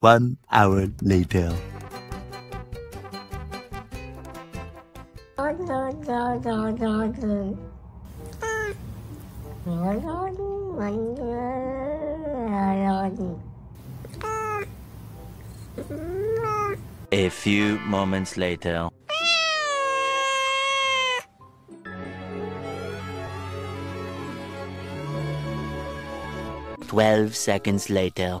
One hour later. A few moments later. Twelve seconds later.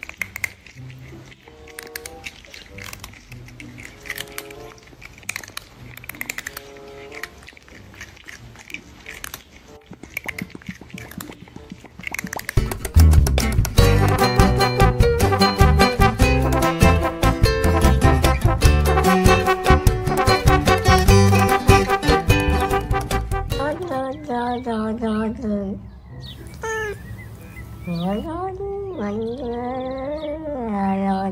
rồi rồi mình rồi rồi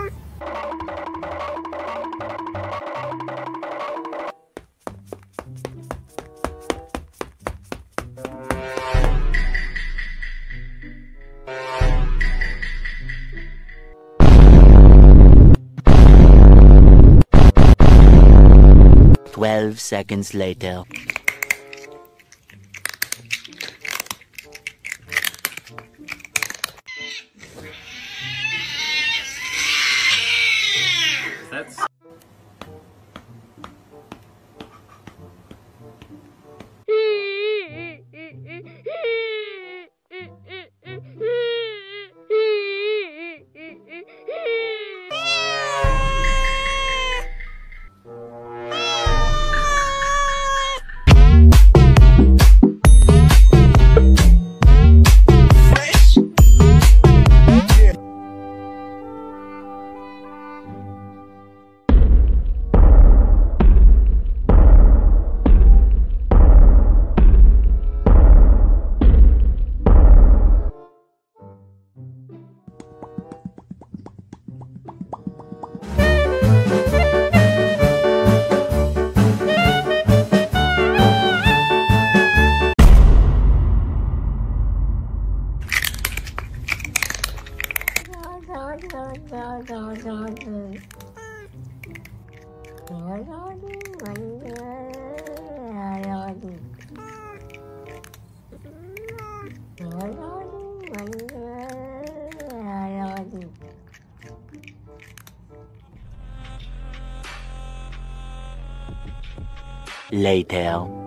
Twelve seconds later. Later.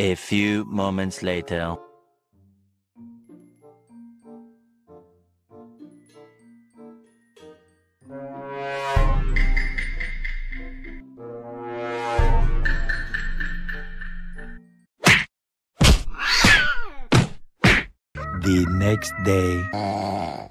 A few moments later. The next day.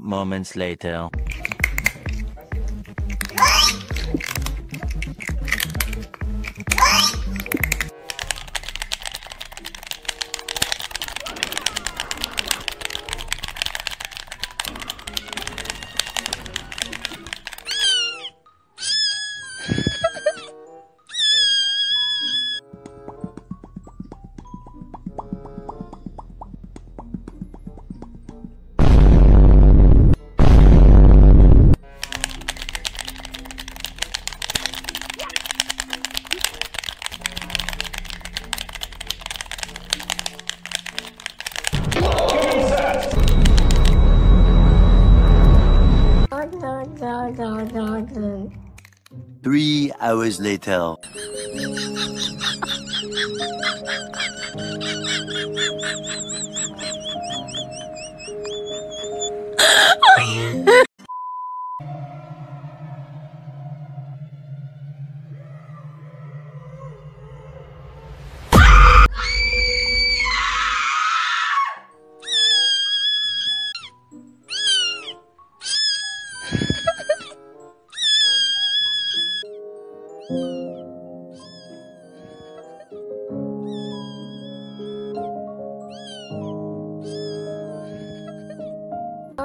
Moments later. Three hours later.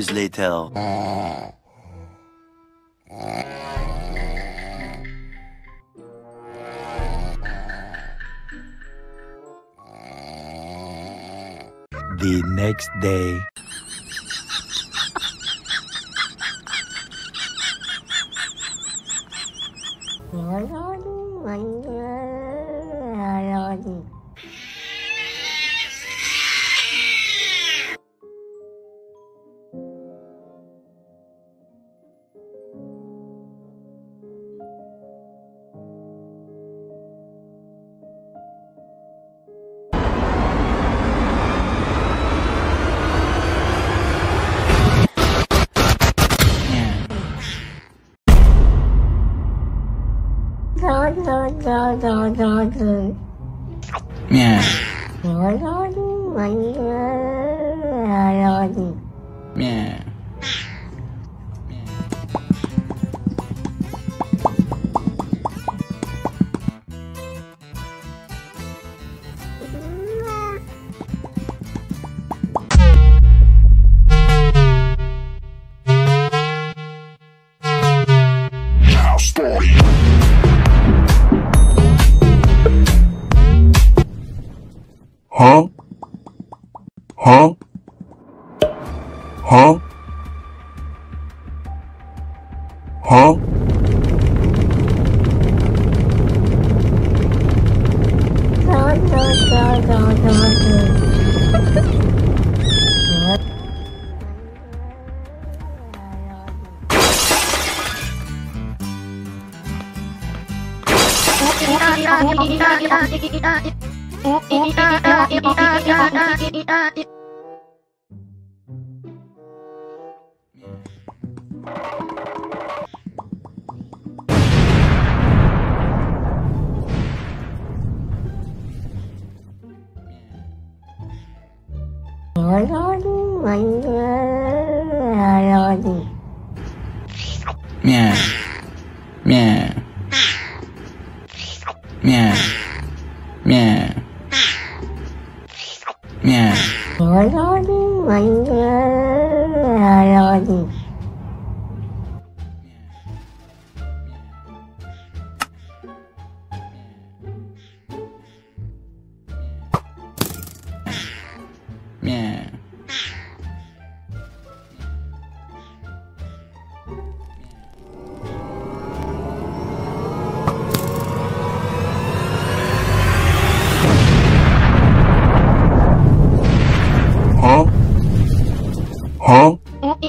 hours later. The next day. 哒哒。Huh? a i Rồi đó, mình rồi rồi. Mẹ. Mẹ. Oh.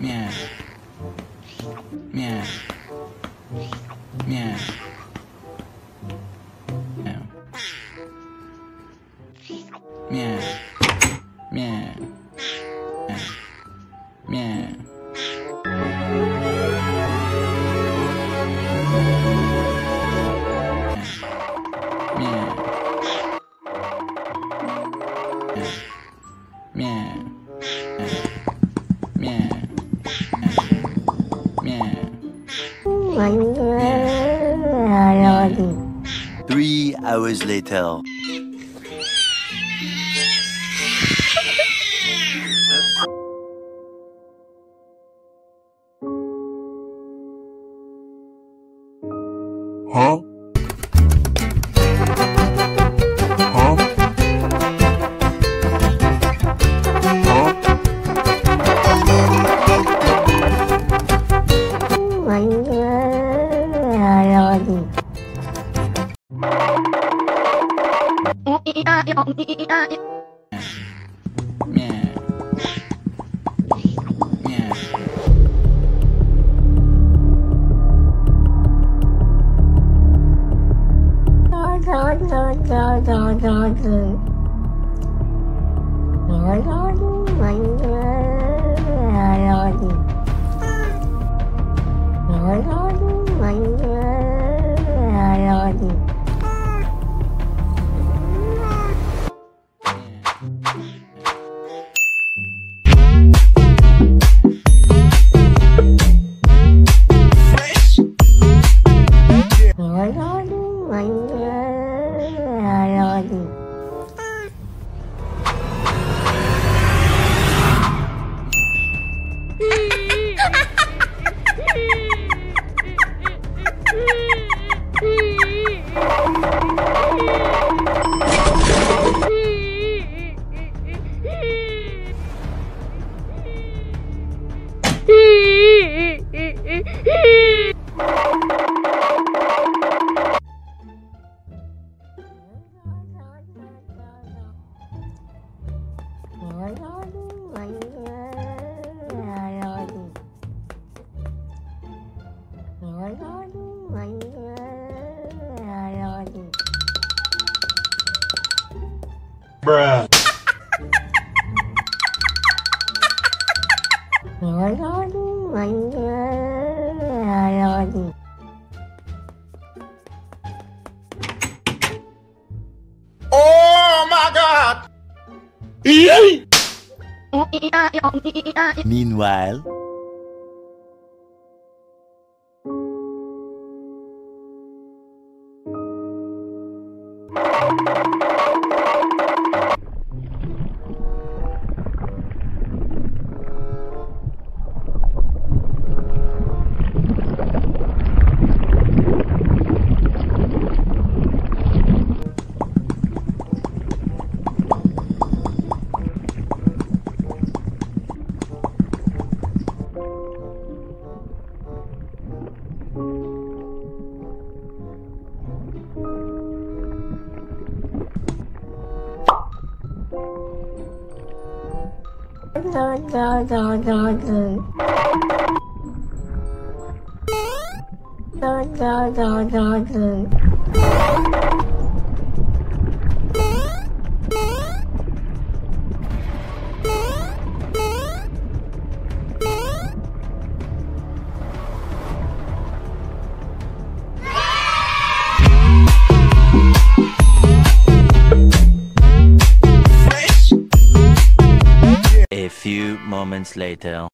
Yeah. Yeah. Yeah. Hours later. Meanwhile, A few moments later.